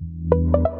Música